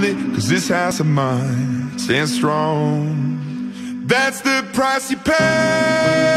Cause this house of mine stands strong. That's the price you pay.